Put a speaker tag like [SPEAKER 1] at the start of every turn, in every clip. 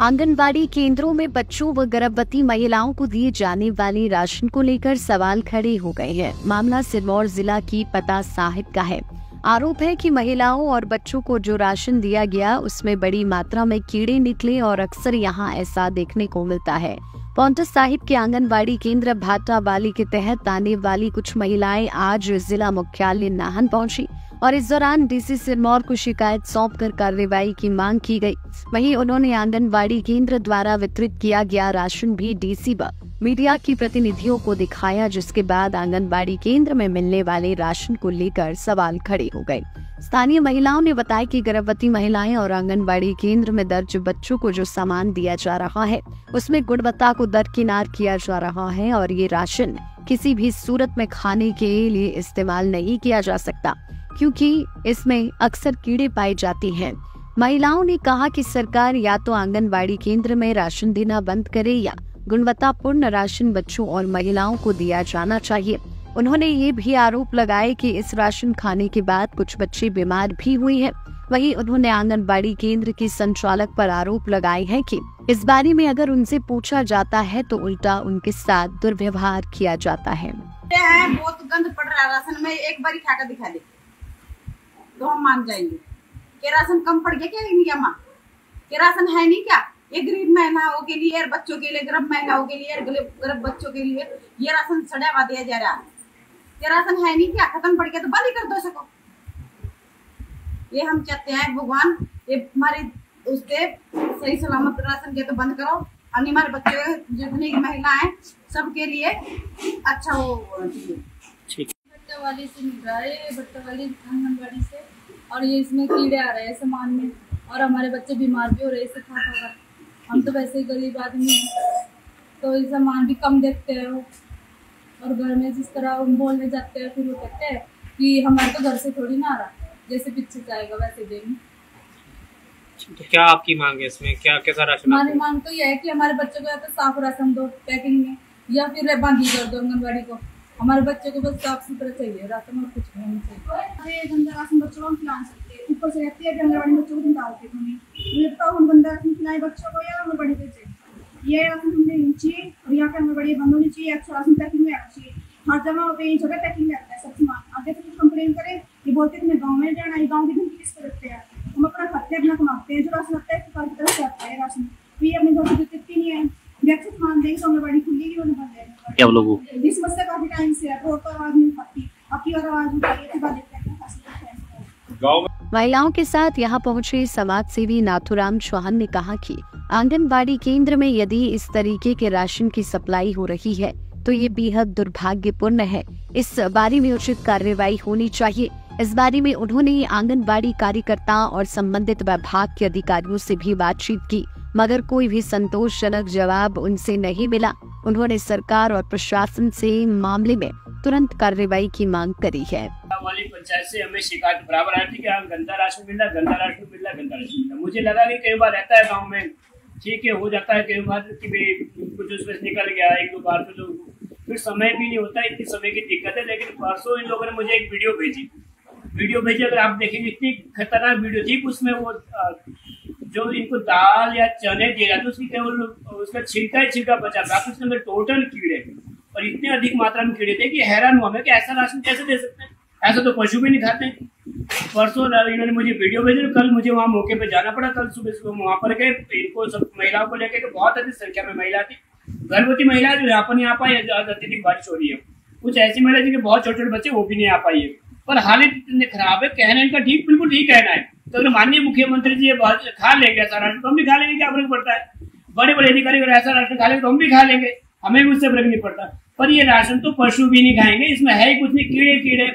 [SPEAKER 1] आंगनबाड़ी केंद्रों में बच्चों व गर्भवती महिलाओं को दिए जाने वाले राशन को लेकर सवाल खड़े हो गए हैं। मामला सिरमौर जिला की पता साहिब का है। आरोप है कि महिलाओं और बच्चों को जो राशन दिया गया, उसमें बड़ी मात्रा में कीड़े निकले और अक्सर यहाँ ऐसा देखने को मिलता है। पौंटस साहिब के आंगनबाड़ी केंद्र भाटा वाली के तहत आने वाली कुछ महिलाएँ आज जिला मुख्यालय नाहन पहुँची। और इस दौरान डीसी सिरमौर को शिकायत सौंप कर कार्रवाई की मांग की गई। वहीं उन्होंने आंगनबाड़ी केंद्र द्वारा वितरित किया गया राशन भी डीसी व मीडिया की प्रतिनिधियों को दिखाया, जिसके बाद आंगनबाड़ी केंद्र में मिलने वाले राशन को लेकर सवाल खड़े हो गए। स्थानीय महिलाओं ने बताया कि गर्भवती महिलाएँ और आंगनबाड़ी केंद्र में दर्ज बच्चों को जो सामान दिया जा रहा है, उसमें गुणवत्ता को दरकिनार किया जा रहा है और ये राशन किसी भी सूरत में खाने के लिए इस्तेमाल नहीं किया जा सकता। क्योंकि इसमें अक्सर कीड़े पाए जाते हैं। महिलाओं ने कहा कि सरकार या तो आंगनबाड़ी केंद्र में राशन देना बंद करे या गुणवत्तापूर्ण राशन बच्चों और महिलाओं को दिया जाना चाहिए। उन्होंने ये भी आरोप लगाए कि इस राशन खाने के बाद कुछ बच्चे बीमार भी हुए हैं। वहीं उन्होंने आंगनबाड़ी केंद्र के संचालक पर आरोप लगाए हैं कि इस बारे में अगर उनसे पूछा जाता है तो उल्टा उनके साथ दुर्व्यवहार किया जाता है।
[SPEAKER 2] बहुत गंद पड़ रहा है राशन में। एक बारी खा कर दिखा दे। तो हम मान जाएँगे। के राशन कम पड़ गया क्या इंडिया में के राशन है नहीं क्या? ये गरीब महिलाओं के लिए, और बच्चों के लिए गर्भ महिलाओं के लिए गर्भ बच्चों के लिए ये राशन सड़ा हुआ दिया जा रहा है। ये राशन है नहीं क्या? खत्म पड़ गया तो बंद ही कर दो सको ये हम चाहते हैं, भगवान, ये हमारे उसके सही सलामत राशन के तो बंद करो। और हमारे बच्चे, जितनी महिला है, सबके लिए अच्छा हो। चाहिए
[SPEAKER 3] बट्टा वाली से मिल रहा है बट्टा वाली आंगनबाड़ी से। और ये इसमें कीड़े आ रहे हैं सामान में। और हमारे बच्चे बीमार भी हो रहे हैं इसे खा खा हम तो वैसे ही गरीब आदमी हैं। तो ये सामान भी कम देखते हैं वो। और घर में जिस तरह हम बोलने जाते हैं फिर वो कहते हैं कि हमारे तो घर से थोड़ी ना आ रहा। जैसे पीछे जाएगा वैसे देंगे।
[SPEAKER 4] तो क्या आपकी मांग है इसमें? क्या कैसा राशन
[SPEAKER 3] हमारी मांग तो यह है कि हमारे बच्चों को या तो साफ़ राशन दो पैकिंग में या फिर बांधी कर दो आंगनबाड़ी को। हमारे बच्चे को बस साफ़ सुथरा चाहिए राशन और कुछ नहीं चाहिए।
[SPEAKER 5] गंदा राशन बच्चों को हम खिला सकते। हैं ऊपर से रहती है आंगनबाड़ी बच्चों को डालते हमें मुझे बताओ, हम गंदा राशन खिलाए बच्चों को या आंगनबाड़ी चाहिए ये राशन हमने चाहिए, और यहाँ पे आंगनबाड़ी बंद होनी चाहिए अच्छा राशन पैकिंग में आना चाहिए हर जगह पे जगह पैकिंग में आता है सब सामान। आगे से कुछ कंप्लेन करें, ये बोलते हैं गाँव में जाना है, गाँव की धमकी किस पर रखते हैं हम अपना खाते हैं अपना कमाते हैं जो राशन आता है सरकार की तरफ़ से आता है राशन तो ये अपने घर से देती नहीं है व्यक्ति खान देंगे तो आंगनबाड़ी खुलेगी उन्हें बंद है
[SPEAKER 4] क्या लोगों
[SPEAKER 5] ये समस्या काफ़ी टाइम से है रोड पर आवाज़ नहीं उठाती। आपकी बार आवाज़ उठाई है देखते
[SPEAKER 1] महिलाओं के साथ यहाँ पहुँचे समाज सेवी नाथुराम चौहान ने कहा कि आंगनबाड़ी केंद्र में यदि इस तरीके के राशन की सप्लाई हो रही है तो ये बेहद दुर्भाग्यपूर्ण है। इस बारे में उचित कार्रवाई होनी चाहिए। इस बारे में उन्होंने आंगनबाड़ी कार्यकर्ता और संबंधित विभाग के अधिकारियों से भी बातचीत की। मगर कोई भी संतोषजनक जवाब उनसे नहीं मिला। उन्होंने सरकार और प्रशासन से मामले में तुरंत कार्रवाई की मांग करी है।
[SPEAKER 6] पंचायत से हमें शिकायत बराबर आ रही कि गंदा राशन मिल रहा गंदा राशन मिल रहा गंदा राशन मिल रहा मुझे लगा कि कई बार रहता है गाँव में, ठीक है, हो जाता है कई बार कि कुछ उसमें निकल गया, एक दो बार तो फिर समय भी नहीं होता, इतनी समय की दिक्कत है, लेकिन परसों इन लोगों ने मुझे एक वीडियो भेजी। वीडियो भेजी, अगर आप देखेंगे, इतनी खतरनाक वीडियो थी उसमें वो जो इनको दाल या चने दिए जाते उसकी केवल उसका छिलका ही छिलका बचा था। उसके अंदर टोटल कीड़े और इतने अधिक मात्रा में कीड़े थे कि हैरान हुआ मैं कि ऐसा राशन कैसे दे सकते हैं? ऐसा तो पशु भी नहीं खाते परसों इन्होंने मुझे वीडियो भेजे कल मुझे वहाँ मौके पर जाना पड़ा। कल सुबह सुबह वहाँ पर गए इनको सब महिलाओं को लेकर बहुत अधिक संख्या में महिला थी। गर्भवती महिला जो यहाँ पर नहीं आ पाई अत्यधिक बारिश हो रही है। कुछ ऐसी महिला जिनके बहुत छोटे छोटे बच्चे, वो भी नहीं आ पाई है। पर हालत इतनी खराब है, कहना इनका ठीक, बिल्कुल ठीक कहना है। तो अगर माननीय मुख्यमंत्री जी खा लेंगे ऐसा राशन तो हम भी खा लेंगे, क्या फ़र्क पड़ता है? बड़े बड़े अधिकारी अगर ऐसा राशन खा लेंगे तो हम भी खा लेंगे। हमें भी उससे फ़र्क नहीं पड़ता। पर ये राशन तो पशु भी नहीं खाएँगे, इसमें है ही कुछ नहीं कीड़े कीड़े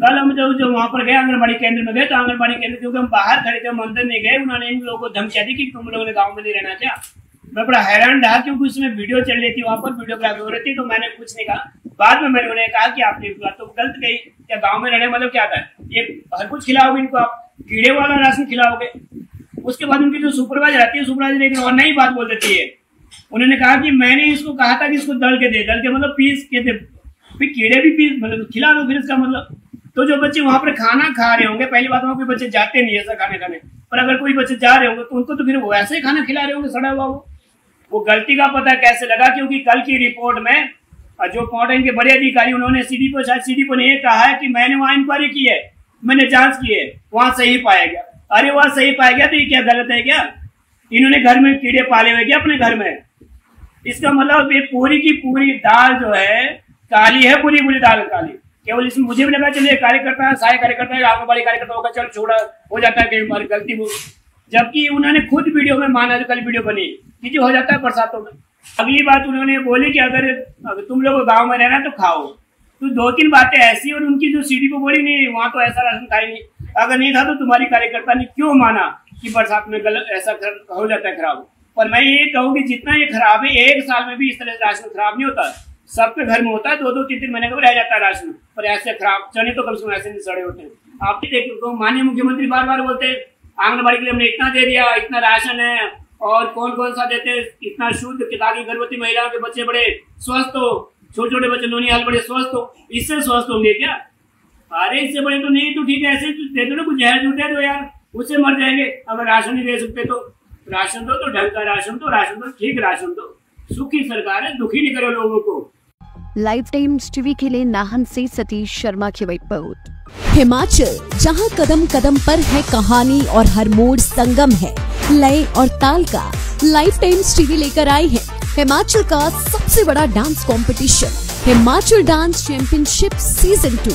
[SPEAKER 6] कल हम जब जो वहाँ पर गए, आंगनबाड़ी केंद्र में गए तो आंगनबाड़ी केंद्र क्योंकि हम बाहर खड़े थे, हम अंदर नहीं गए, उन्होंने इन लोगों को धमकिया दी कि तुम लोगों ने गाँव में नहीं रहना चाह मैं बड़ा हैरान रहा क्योंकि उसमें वीडियो चल रही थी, वहाँ पर वीडियोग्राफी हो रही थी तो मैंने कुछ नहीं कहा। बाद में मैंने उन्हें कहा कि आपने तो गलत गई क्या गाँव में रहने मतलब क्या था? ये हर कुछ खिलाओगे इनको आप। कीड़े वाला राशन खिलाओगे। उसके बाद उनकी जो सुपरवाइजर आती है, सुपरवाइजर एक और नई बात बोल देती है। उन्होंने कहा कि मैंने इसको कहा था कि इसको दल के दे। दल के मतलब पीस के दे। फिर कीड़े भी पीस मतलब खिला दो फिर इसका मतलब। तो जो बच्चे वहाँ पर खाना खा रहे होंगे, पहली बात वहाँ पे बच्चे जाते नहीं ऐसा खाने खाने। पर अगर कोई बच्चे जा रहे होंगे तो उनको तो फिर वो ऐसे ही खाना खिला रहे होंगे, सड़ा हुआ वो। वो गलती का पता कैसे लगा? क्योंकि कल की रिपोर्ट में जो पौडेन के बड़े अधिकारी, उन्होंने सीडी को शायद सीडी ने ये कहा है कि मैंने वहाँ इंक्वायरी की है। मैंने जाँच की है, वहाँ सही पाया गया। अरे वहाँ सही पाया गया तो ये क्या गलत है क्या? इन्होंने घर में कीड़े पाले हुए क्या अपने घर में? इसका मतलब ये पूरी की पूरी दाल जो है, काली है, पूरी पूरी दाल काली। केवल इसमें मुझे भी लगा चलिए, कार्यकर्ता सहाय कार्यकर्ता है आंगनबाड़ी कार्यकर्ता होगा, चल छोड़ा, हो जाता है कई बार गलती वो जबकि उन्होंने खुद वीडियो में माना कल वीडियो बनी, कि जो हो जाता है बरसातों में। अगली बात उन्होंने बोली कि अगर तुम लोग गाँव में रहना तो खाओ। तो दो तीन बातें ऐसी और उनकी जो सीडी को बोली, नहीं, वहाँ तो ऐसा राशन था ही नहीं अगर नहीं था तो तुम्हारी कार्यकर्ता ने क्यों माना कि बरसात में गलत, ऐसा हो जाता है खराब? पर मैं ये कहूँ कि जितना ये खराब है, एक साल में भी इस तरह से राशन खराब नहीं होता। सबके घर में होता है दो दो तीन तीन महीने का रह जाता है राशन। पर ऐसे खराब चने तो कम से कम ऐसे नहीं सड़े होते हैं। आप देखो तो माननीय मुख्यमंत्री बार बार बोलते हैं, आंगनबाड़ी के लिए हमने इतना दे दिया, इतना राशन है, और कौन कौन सा देते इतना शुद्ध ताकि गर्भवती महिलाओं के बच्चे बड़े, स्वस्थ हो छोटे छोटे बच्चे, नोनी, हाल बड़े स्वस्थ हो। इससे स्वस्थ होंगे क्या? अरे, इससे बड़े तो नहीं तो ठीक है, ऐसे दे दो ना, कुछ जहर दे दो यार। उससे मर जाएँगे। अगर राशन नहीं दे सकते तो राशन दो तो ढंग का राशन दो राशन दो, ठीक राशन दो। सुखी सरकार है, दुखी नहीं करो लोगों को।
[SPEAKER 1] लाइव टाइम्स टीवी के लिए नाहन से सतीश शर्मा की रिपोर्ट।
[SPEAKER 7] हिमाचल, जहाँ कदम कदम पर है कहानी और हर मोड़ संगम है। लय और ताल का लाइव टाइम्स टीवी लेकर आई है हिमाचल का सबसे बड़ा dance competition Himachal dance championship season two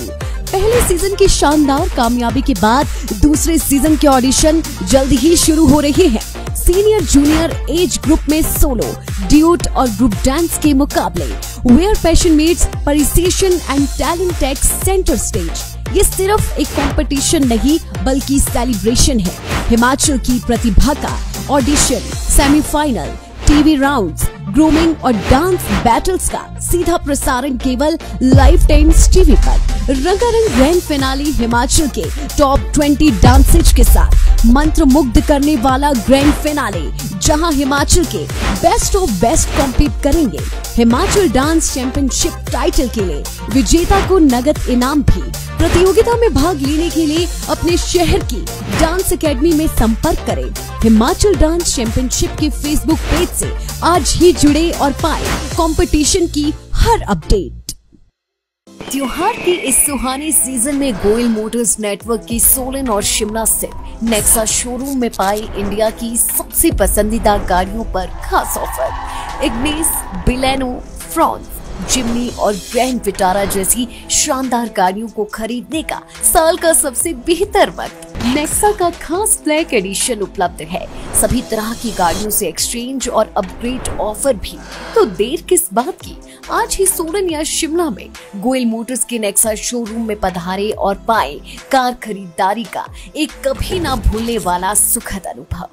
[SPEAKER 7] पहले सीज़न की शानदार कामयाबी के बाद दूसरे सीज़न के ऑडिशन जल्द ही शुरू हो रहे हैं। सीनियर जूनियर एज ग्रुप में सोलो ड्यूट और ग्रुप डांस के मुकाबले। Where passion meets precision and talent takes centre stage ये सिर्फ़ एक कंपटीशन नहीं, बल्कि सेलिब्रेशन है। हिमाचल की प्रतिभा का audition semifinal TV rounds grooming और डांस बैटल्स का सीधा प्रसारण केवल लाइव टाइम्स टीवी पर रंगारंग ग्रैंड फिनाली हिमाचल के टॉप 20 डांसेज के साथ मंत्र मुग्ध करने वाला ग्रैंड फिनाले जहाँ हिमाचल के बेस्ट ऑफ़ बेस्ट कॉम्पीट करेंगे हिमाचल डांस चैंपियनशिप टाइटल के लिए विजेता को नगद इनाम भी प्रतियोगिता में भाग लेने के लिए अपने शहर की डांस एकेडमी में संपर्क करें। हिमाचल डांस चैंपियनशिप के फेसबुक पेज से आज ही जुड़े और पाए कंपटीशन की हर अपडेट। त्योहार के इस सुहाने सीज़न में गोयल मोटर्स नेटवर्क की सोलन और शिमला स्थित नेक्सा शोरूम में पाए इंडिया की सबसे पसंदीदा गाड़ियों पर खास offer Ignis Baleno Fronx Jimny और ग्रैंड विटारा जैसी शानदार गाड़ियों को खरीदने का साल का सबसे बेहतर वक्त नेक्सा का खास ब्लैक एडिशन उपलब्ध है। सभी तरह की गाड़ियों से एक्सचेंज और अपग्रेड ऑफ़र भी। तो देर किस बात की? आज ही सोलन या शिमला में गोयल मोटर्स के नेक्सा शोरूम में पधारे और पाए कार खरीदारी का एक कभी ना भूलने वाला सुखद अनुभव।